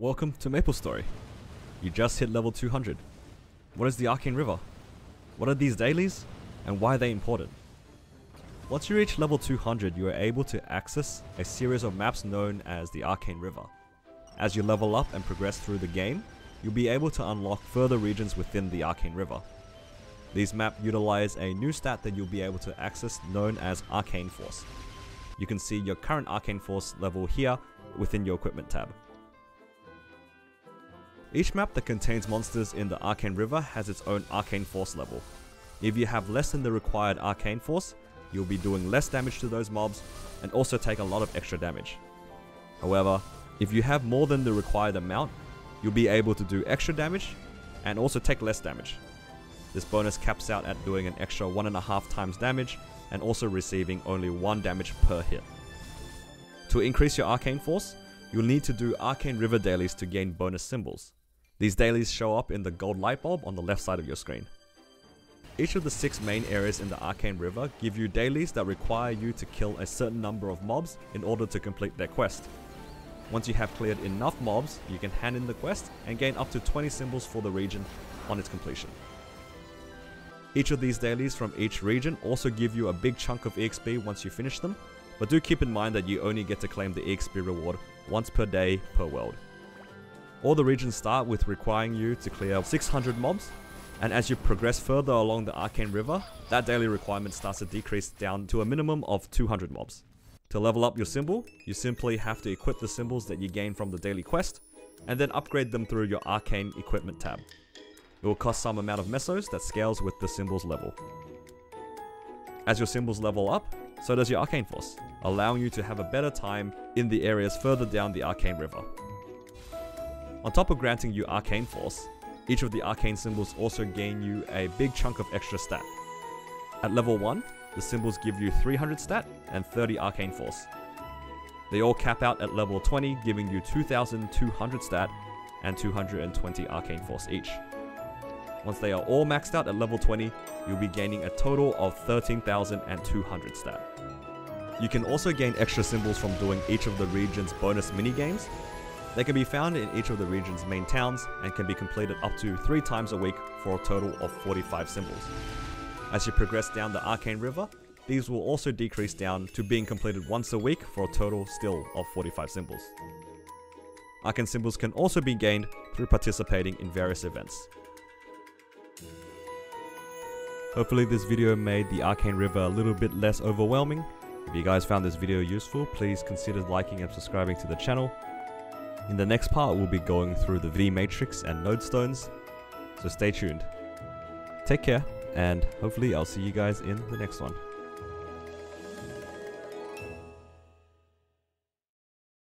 Welcome to Maple Story. You just hit level 200. What is the Arcane River? What are these dailies? And why are they important? Once you reach level 200, you are able to access a series of maps known as the Arcane River. As you level up and progress through the game, you'll be able to unlock further regions within the Arcane River. These maps utilize a new stat that you'll be able to access known as Arcane Force. You can see your current Arcane Force level here within your equipment tab. Each map that contains monsters in the Arcane River has its own Arcane Force level. If you have less than the required Arcane Force, you'll be doing less damage to those mobs and also take a lot of extra damage. However, if you have more than the required amount, you'll be able to do extra damage and also take less damage. This bonus caps out at doing an extra 1.5 times damage and also receiving only 1 damage per hit. To increase your arcane force, you'll need to do arcane river dailies to gain bonus symbols. These dailies show up in the gold light bulb on the left side of your screen. Each of the six main areas in the Arcane River give you dailies that require you to kill a certain number of mobs in order to complete their quest. Once you have cleared enough mobs, you can hand in the quest and gain up to 20 symbols for the region on its completion. Each of these dailies from each region also give you a big chunk of EXP once you finish them, but do keep in mind that you only get to claim the EXP reward once per day per world. All the regions start with requiring you to clear 600 mobs and as you progress further along the Arcane River, that daily requirement starts to decrease down to a minimum of 200 mobs. To level up your symbol, you simply have to equip the symbols that you gain from the daily quest, and then upgrade them through your Arcane Equipment tab. It will cost some amount of mesos that scales with the symbol's level. As your symbols level up, so does your Arcane Force, allowing you to have a better time in the areas further down the Arcane River. On top of granting you Arcane Force, each of the arcane symbols also gain you a big chunk of extra stat. At level 1, the symbols give you 300 stat and 30 arcane force. They all cap out at level 20, giving you 2200 stat and 220 arcane force each. Once they are all maxed out at level 20, you'll be gaining a total of 13,200 stat. You can also gain extra symbols from doing each of the region's bonus mini-games, they can be found in each of the region's main towns and can be completed up to 3 times a week for a total of 45 symbols. As you progress down the Arcane River, these will also decrease down to being completed once a week for a total still of 45 symbols. Arcane symbols can also be gained through participating in various events. Hopefully this video made the Arcane River a little bit less overwhelming. If you guys found this video useful, please consider liking and subscribing to the channel. In the next part, we'll be going through the V matrix and node stones, so stay tuned. Take care, and hopefully I'll see you guys in the next one.